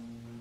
Mm-hmm.